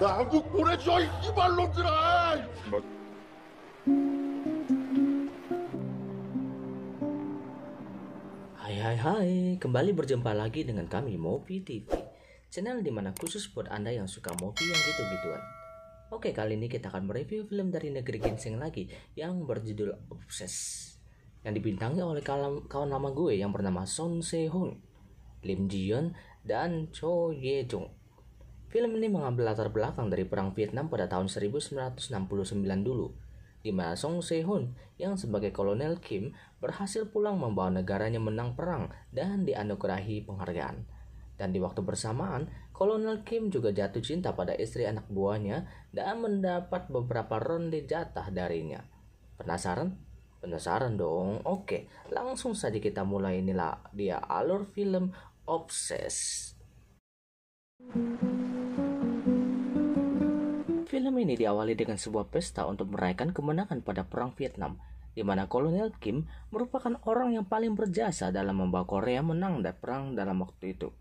한국 보내줘 이 이발놈들아! Hai hai hai, kembali berjumpa lagi dengan kami Mopi TV Channel dimana khusus buat anda yang suka movie yang gitu-gituan Oke kali ini kita akan mereview film dari negeri ginseng lagi yang berjudul Obses Yang dibintangi oleh kawan, kawan lama gue yang bernama Son Se Hoon Lim Ji Yeon dan Cho Ye Jung Film ini mengambil latar belakang dari perang Vietnam pada tahun 1969 dulu di mana Song Se-hun yang sebagai kolonel Kim berhasil pulang membawa negaranya menang perang dan dianugerahi penghargaan. Dan di waktu bersamaan, kolonel Kim juga jatuh cinta pada istri anak buahnya dan mendapat beberapa ronde jatah darinya. Penasaran? Penasaran dong? Oke, langsung saja kita mulai inilah dia alur film Obses. Film ini diawali dengan sebuah pesta untuk merayakan kemenangan pada Perang Vietnam, di mana Kolonel Kim merupakan orang yang paling berjasa dalam membawa Korea menang dan perang dalam waktu itu.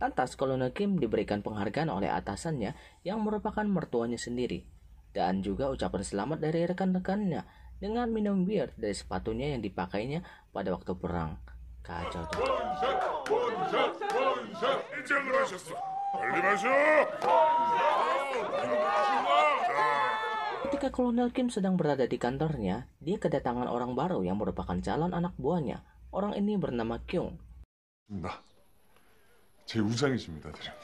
Lantas Kolonel Kim diberikan penghargaan oleh atasannya yang merupakan mertuanya sendiri, dan juga ucapan selamat dari rekan-rekannya dengan minum bir dari sepatunya yang dipakainya pada waktu perang. Kacau tuh. 원샷 원샷 원샷 입장을 하셨어. 빨리 마셔. Ketika Kolonel Kim sedang berada di kantornya, dia kedatangan orang baru yang merupakan calon anak buahnya. Orang ini bernama Kyung. 나. 제 우상이십니다, 대장님.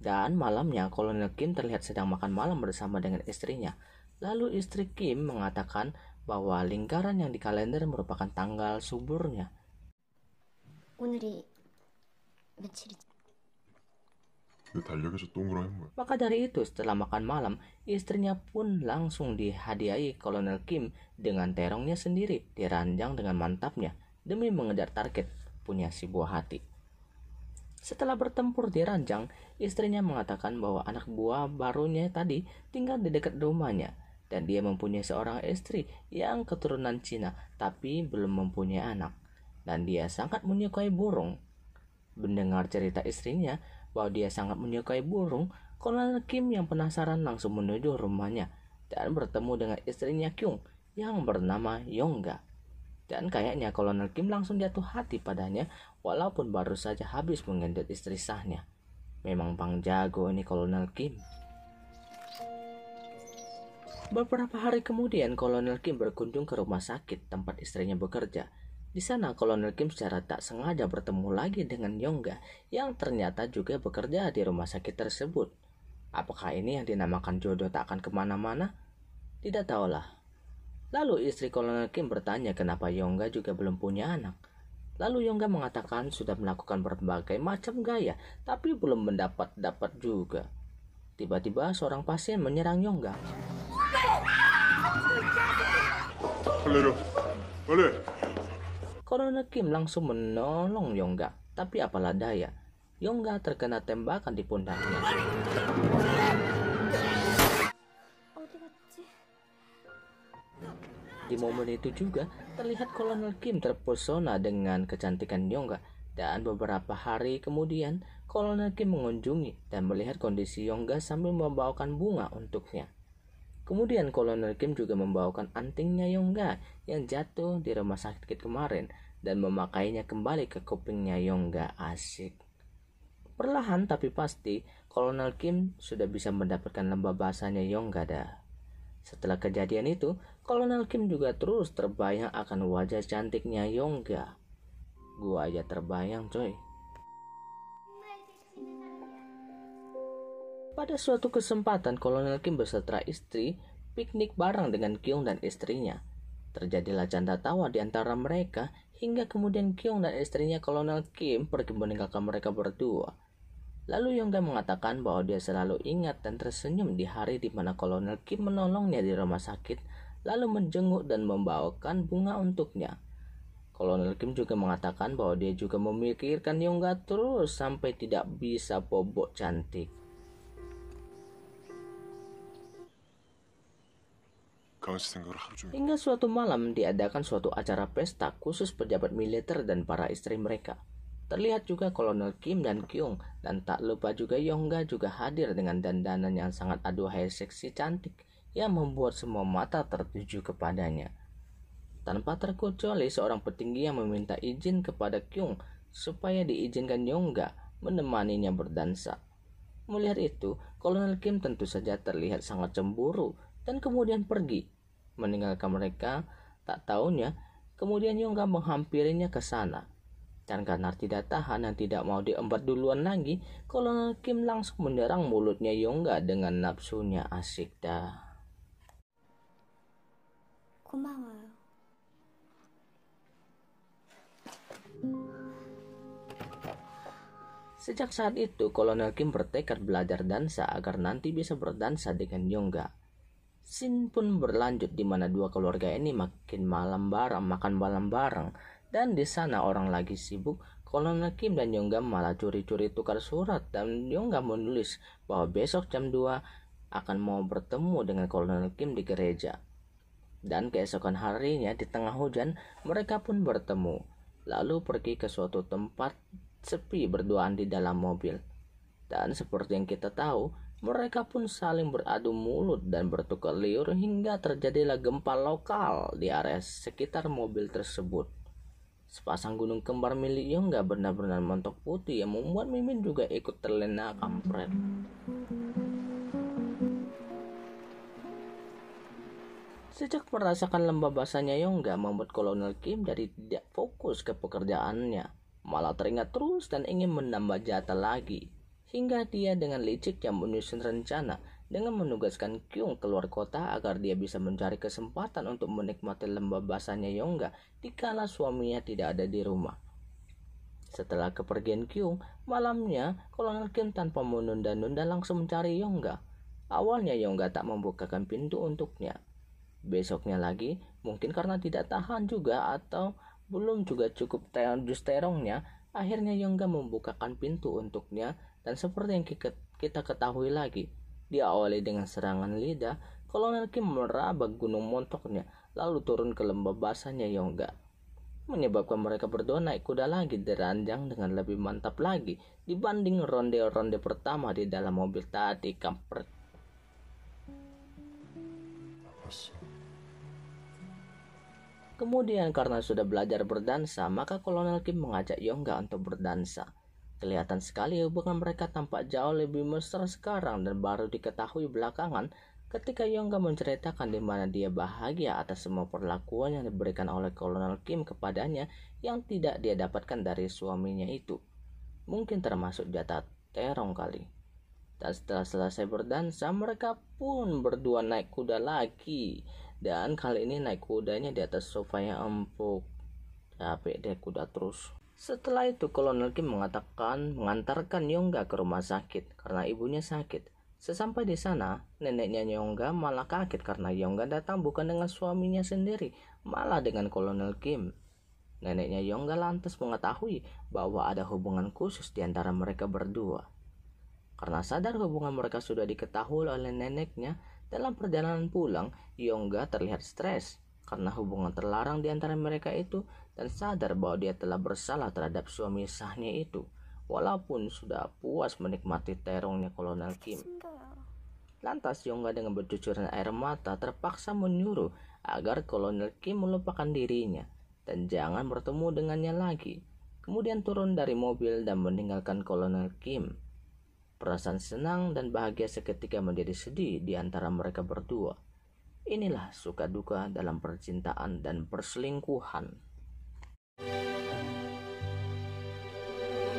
Dan malamnya Kolonel Kim terlihat sedang makan malam bersama dengan istrinya. Lalu istri Kim mengatakan bahwa lingkaran yang di kalender merupakan tanggal suburnya. 오늘이 며칠이지? 내 달력에서 동그라미 뭐야? Maka dari itu setelah makan malam, istrinya pun langsung dihadiahi Kolonel Kim dengan terongnya sendiri diranjang dengan mantapnya demi mengejar target punya si buah hati. Setelah bertempur di ranjang, istrinya mengatakan bahwa anak buah barunya tadi tinggal di dekat rumahnya dan dia mempunyai seorang istri yang keturunan Cina tapi belum mempunyai anak dan dia sangat menyukai burung. Mendengar cerita istrinya bahwa dia sangat menyukai burung, Kolonel Kim yang penasaran langsung menuju rumahnya dan bertemu dengan istrinya Kyung yang bernama Yongga. Dan kayaknya Kolonel Kim langsung jatuh hati padanya walaupun baru saja habis mengendut istri sahnya. Memang bang jago ini Kolonel Kim. Beberapa hari kemudian Kolonel Kim berkunjung ke rumah sakit tempat istrinya bekerja. Di sana Kolonel Kim secara tak sengaja bertemu lagi dengan Yongga yang ternyata juga bekerja di rumah sakit tersebut. Apakah ini yang dinamakan jodoh tak akan ke mana-mana? Tidak tahulah. Lalu istri Kolonel Kim bertanya kenapa Yongga juga belum punya anak. Lalu Yongga mengatakan sudah melakukan berbagai macam gaya, tapi belum mendapat-dapat juga. Tiba-tiba seorang pasien menyerang Yongga. 빨리 Corona Kim langsung menolong Yongga, tapi apalah daya, Yongga terkena tembakan di pundaknya. Di momen itu juga terlihat Kolonel Kim terpesona dengan kecantikan Yongga dan beberapa hari kemudian Kolonel Kim mengunjungi dan melihat kondisi Yongga sambil membawakan bunga untuknya. Kemudian Kolonel Kim juga membawakan antingnya Yongga yang jatuh di rumah sakit kemarin dan memakainya kembali ke kupingnya Yongga asik. Perlahan tapi pasti Kolonel Kim sudah bisa mendapatkan lembah bahasanya Yongga dah. Setelah kejadian itu, Kolonel Kim juga terus terbayang akan wajah cantiknya Yongga. Gua aja terbayang coy. Pada suatu kesempatan, Kolonel Kim beserta istri piknik bareng dengan Kyung dan istrinya. Terjadilah canda tawa di antara mereka hingga kemudian Kyung dan istrinya Kolonel Kim pergi meninggalkan mereka berdua. Lalu Yongga mengatakan bahwa dia selalu ingat dan tersenyum di hari di mana Kolonel Kim menolongnya di rumah sakit, lalu menjenguk dan membawakan bunga untuknya. Kolonel Kim juga mengatakan bahwa dia juga memikirkan Yongga terus sampai tidak bisa bobok cantik. Hingga suatu malam diadakan suatu acara pesta khusus pejabat militer dan para istri mereka. Terlihat juga Kolonel Kim dan Kyung dan tak lupa juga Yongga juga hadir dengan dandanan yang sangat aduhai seksi cantik yang membuat semua mata tertuju kepadanya. Tanpa terkecuali seorang petinggi yang meminta izin kepada Kyung supaya diizinkan Yongga menemaninya berdansa. Melihat itu, Kolonel Kim tentu saja terlihat sangat cemburu dan kemudian pergi, meninggalkan mereka. Tak tahunya, kemudian Yongga menghampirinya ke sana. Dan karena tidak tahan dan tidak mau diembat duluan lagi, Kolonel Kim langsung menyerang mulutnya Yongga dengan nafsunya asik dah. 고마워요. Sejak saat itu, Kolonel Kim bertekad belajar dansa agar nanti bisa berdansa dengan Yongga. Sin pun berlanjut di mana dua keluarga ini makin malam bareng, makan malam bareng. Dan di sana orang lagi sibuk, Kolonel Kim dan Yongga malah curi-curi tukar surat dan Yongga menulis bahwa besok jam 2 akan mau bertemu dengan Kolonel Kim di gereja. Dan keesokan harinya di tengah hujan, mereka pun bertemu. Lalu pergi ke suatu tempat sepi berduaan di dalam mobil. Dan seperti yang kita tahu, mereka pun saling beradu mulut dan bertukar liur hingga terjadilah gempa lokal di area sekitar mobil tersebut. Sepasang gunung kembar milik Yongga benar-benar montok putih yang membuat Mimin juga ikut terlena kampret. Sejak merasakan lembah basahnya Yongga membuat Kolonel Kim jadi tidak fokus ke pekerjaannya, malah teringat terus dan ingin menambah jatah lagi. Hingga dia dengan liciknya menyusun rencana dengan menugaskan Kyung keluar kota agar dia bisa mencari kesempatan untuk menikmati lembah basahnya Yongga dikala suaminya tidak ada di rumah. Setelah kepergian Kyung, malamnya Kolonel Kim tanpa menunda-nunda langsung mencari Yongga. Awalnya Yongga tak membukakan pintu untuknya, Besoknya lagi, mungkin karena tidak tahan juga atau belum juga cukup jus terongnya, akhirnya Yongga membukakan pintu untuknya dan seperti yang kita ketahui lagi, diawali dengan serangan lidah, Kolonel Kim meraba gunung montoknya lalu turun ke lembah basahnya Yongga. Menyebabkan mereka berdua naik kuda lagi deranjang dengan lebih mantap lagi dibanding ronde-ronde pertama di dalam mobil tadi kampret Kemudian karena sudah belajar berdansa, maka Kolonel Kim mengajak Yongga untuk berdansa. Kelihatan sekali hubungan mereka tampak jauh lebih mesra sekarang dan baru diketahui belakangan ketika Yongga menceritakan di mana dia bahagia atas semua perlakuan yang diberikan oleh Kolonel Kim kepadanya yang tidak dia dapatkan dari suaminya itu. Mungkin termasuk jatah terong kali. Dan setelah selesai berdansa, mereka pun berdua naik kuda lagi dan kali ini naik kudanya di atas sofa yang empuk capek deh kuda terus setelah itu Kolonel Kim mengatakan mengantarkan Yongga ke rumah sakit karena ibunya sakit Sesampai di sana, neneknya Yongga malah kaget karena Yongga datang bukan dengan suaminya sendiri, malah dengan Kolonel Kim. Neneknya Yongga lantas mengetahui bahwa ada hubungan khusus di antara mereka berdua. Karena sadar hubungan mereka sudah diketahui oleh neneknya, dalam perjalanan pulang, Yongga terlihat stres karena hubungan terlarang di antara mereka itu dan sadar bahwa dia telah bersalah terhadap suami sahnya itu, walaupun sudah puas menikmati terongnya Kolonel Kim. Lantas Yongga dengan bercucuran air mata terpaksa menyuruh agar Kolonel Kim melupakan dirinya dan jangan bertemu dengannya lagi. Kemudian turun dari mobil dan meninggalkan Kolonel Kim. Perasaan senang dan bahagia seketika menjadi sedih di antara mereka berdua. Inilah suka duka dalam percintaan dan perselingkuhan.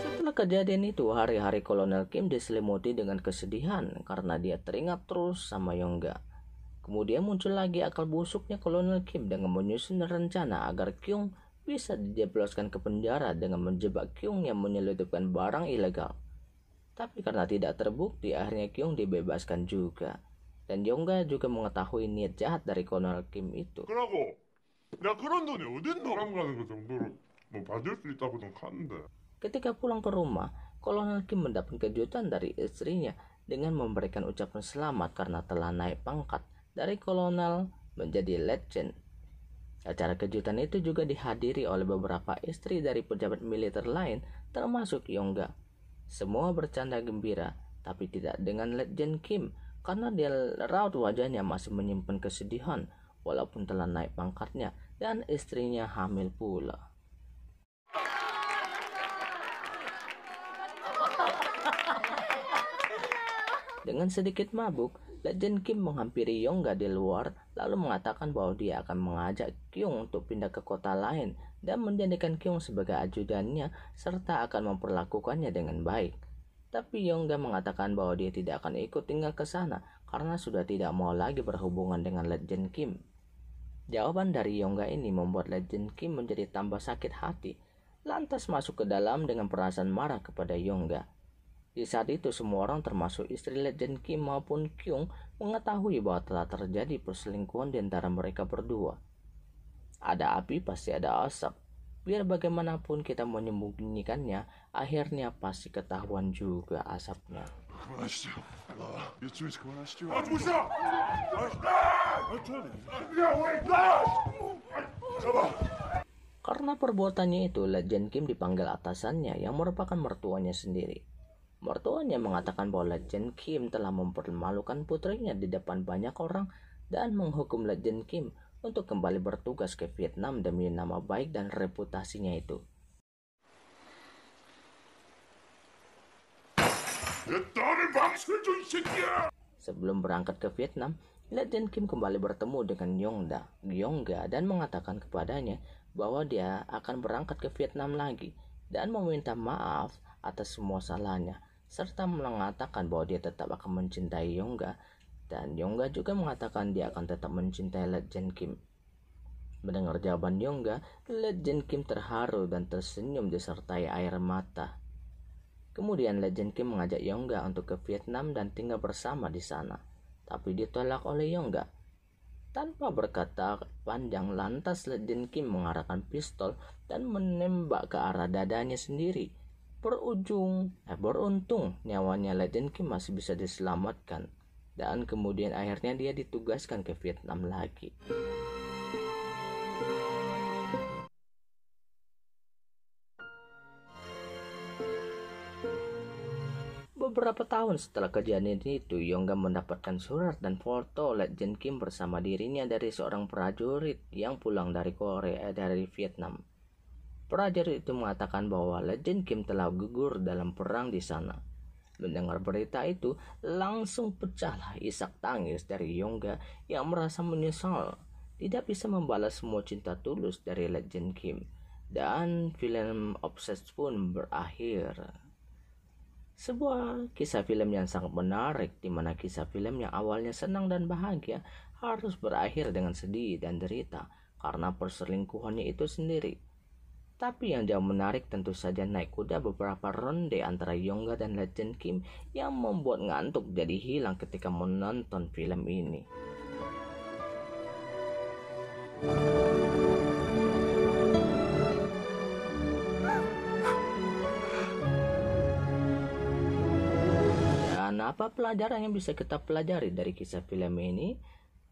Setelah kejadian itu, hari-hari Kolonel Kim diselimuti dengan kesedihan karena dia teringat terus sama Yongga. Kemudian muncul lagi akal busuknya Kolonel Kim dengan menyusun rencana agar Kyung bisa dijebloskan ke penjara dengan menjebak Kyung yang menyelundupkan barang ilegal. Tapi karena tidak terbukti, akhirnya Kyung dibebaskan juga. Dan Yongga juga mengetahui niat jahat dari Konal Kim itu. Ketika pulang ke rumah, Kolonel Kim mendapat kejutan dari istrinya dengan memberikan ucapan selamat karena telah naik pangkat dari kolonel menjadi legend. Acara kejutan itu juga dihadiri oleh beberapa istri dari pejabat militer lain termasuk Yongga. Semua bercanda gembira, tapi tidak dengan Legend Kim, karena dia raut wajahnya masih menyimpan kesedihan, walaupun telah naik pangkatnya dan istrinya hamil pula. Dengan sedikit mabuk, Legend Kim menghampiri Yongga di luar lalu mengatakan bahwa dia akan mengajak Kyung untuk pindah ke kota lain dan menjadikan Kyung sebagai ajudannya serta akan memperlakukannya dengan baik. Tapi Yongga mengatakan bahwa dia tidak akan ikut tinggal ke sana karena sudah tidak mau lagi berhubungan dengan Legend Kim. Jawaban dari Yongga ini membuat Legend Kim menjadi tambah sakit hati, lantas masuk ke dalam dengan perasaan marah kepada Yongga. Di saat itu semua orang termasuk istri Legend Kim maupun Kyung mengetahui bahwa telah terjadi perselingkuhan di antara mereka berdua. Ada api pasti ada asap. Biar bagaimanapun kita menyembunyikannya, akhirnya pasti ketahuan juga asapnya. Karena perbuatannya itu, Legend Kim dipanggil atasannya yang merupakan mertuanya sendiri. Mertuanya mengatakan bahwa Legend Kim telah mempermalukan putrinya di depan banyak orang dan menghukum Legend Kim untuk kembali bertugas ke Vietnam demi nama baik dan reputasinya itu. Sebelum berangkat ke Vietnam, Legend Kim kembali bertemu dengan Yongda, Yongga dan mengatakan kepadanya bahwa dia akan berangkat ke Vietnam lagi dan meminta maaf atas semua salahnya serta mengatakan bahwa dia tetap akan mencintai Yongga dan Yongga juga mengatakan dia akan tetap mencintai Legend Kim. Mendengar jawaban Yongga, Legend Kim terharu dan tersenyum disertai air mata. Kemudian Legend Kim mengajak Yongga untuk ke Vietnam dan tinggal bersama di sana. Tapi ditolak oleh Yongga. Tanpa berkata panjang, lantas Legend Kim mengarahkan pistol dan menembak ke arah dadanya sendiri. Berujung, eh, beruntung nyawanya Legend Kim masih bisa diselamatkan. Dan kemudian akhirnya dia ditugaskan ke Vietnam lagi. Beberapa tahun setelah kejadian itu, Yongga mendapatkan surat dan foto Legend Kim bersama dirinya dari seorang prajurit yang pulang dari Korea eh, dari Vietnam. Prajurit itu mengatakan bahwa Legend Kim telah gugur dalam perang di sana. Mendengar berita itu, langsung pecahlah isak tangis dari Yongga yang merasa menyesal tidak bisa membalas semua cinta tulus dari Legend Kim. Dan film Obsessed pun berakhir. Sebuah kisah film yang sangat menarik di mana kisah film yang awalnya senang dan bahagia harus berakhir dengan sedih dan derita karena perselingkuhannya itu sendiri. Tapi yang jauh menarik tentu saja naik kuda beberapa ronde antara Yongga dan Legend Kim yang membuat ngantuk jadi hilang ketika menonton film ini. Dan apa pelajaran yang bisa kita pelajari dari kisah film ini?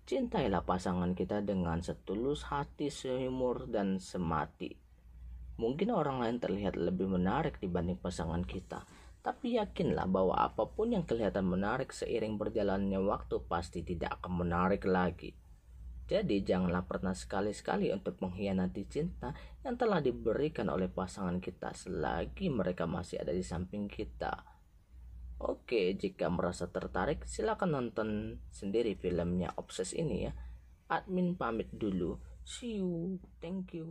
Cintailah pasangan kita dengan setulus hati, sehumur, dan semati. Mungkin orang lain terlihat lebih menarik dibanding pasangan kita, tapi yakinlah bahwa apa pun yang kelihatan menarik seiring berjalannya waktu pasti tidak akan menarik lagi. Jadi janganlah pernah sekali-sekali untuk mengkhianati cinta yang telah diberikan oleh pasangan kita selagi mereka masih ada di samping kita. Oke, jika merasa tertarik, silakan nonton sendiri filmnya Obses ini ya. Admin pamit dulu. See you. Thank you.